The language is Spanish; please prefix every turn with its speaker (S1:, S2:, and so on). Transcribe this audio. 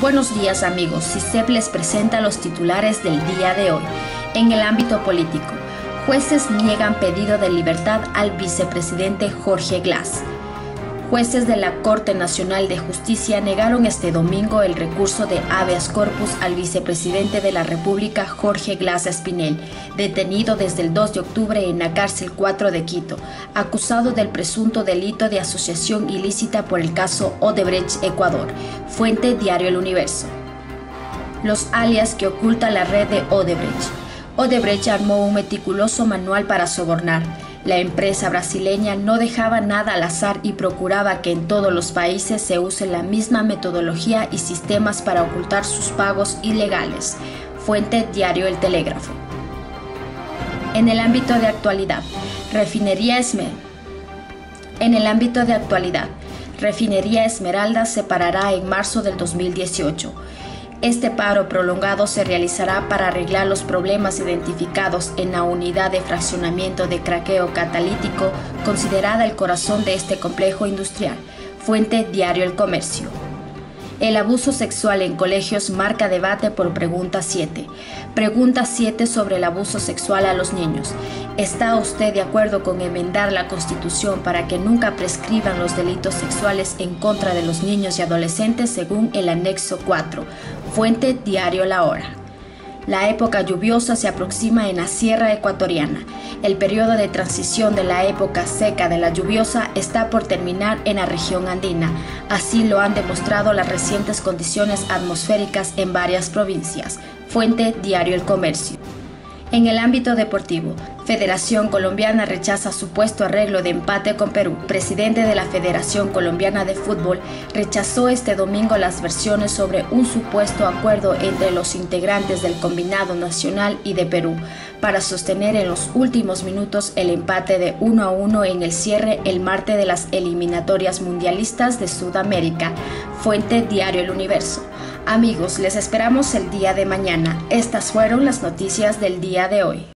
S1: Buenos días amigos, CICEP les presenta los titulares del día de hoy. En el ámbito político, jueces niegan pedido de libertad al vicepresidente Jorge Glass. Jueces de la Corte Nacional de Justicia negaron este domingo el recurso de habeas corpus al vicepresidente de la República, Jorge Glass Espinel, detenido desde el 2 de octubre en la cárcel 4 de Quito, acusado del presunto delito de asociación ilícita por el caso Odebrecht Ecuador. Fuente Diario El Universo. Los alias que oculta la red de Odebrecht. Odebrecht armó un meticuloso manual para sobornar la empresa brasileña no dejaba nada al azar y procuraba que en todos los países se use la misma metodología y sistemas para ocultar sus pagos ilegales. Fuente Diario El Telégrafo. En el ámbito de actualidad, Refinería. En el ámbito de actualidad, Refinería Esmeralda se parará en marzo del 2018. Este paro prolongado se realizará para arreglar los problemas identificados en la unidad de fraccionamiento de craqueo catalítico, considerada el corazón de este complejo industrial. Fuente Diario El Comercio. El abuso sexual en colegios marca debate por pregunta 7. Pregunta 7 sobre el abuso sexual a los niños. ¿Está usted de acuerdo con enmendar la Constitución para que nunca prescriban los delitos sexuales en contra de los niños y adolescentes según el anexo 4? Fuente Diario La Hora. La época lluviosa se aproxima en la Sierra Ecuatoriana. El periodo de transición de la época seca de la lluviosa está por terminar en la región andina. Así lo han demostrado las recientes condiciones atmosféricas en varias provincias. Fuente Diario El Comercio. En el ámbito deportivo, Federación Colombiana rechaza supuesto arreglo de empate con Perú. Presidente de la Federación Colombiana de Fútbol rechazó este domingo las versiones sobre un supuesto acuerdo entre los integrantes del Combinado Nacional y de Perú para sostener en los últimos minutos el empate de 1 a 1 en el cierre el martes de las eliminatorias mundialistas de Sudamérica. Fuente Diario El Universo. Amigos, les esperamos el día de mañana. Estas fueron las noticias del día de hoy.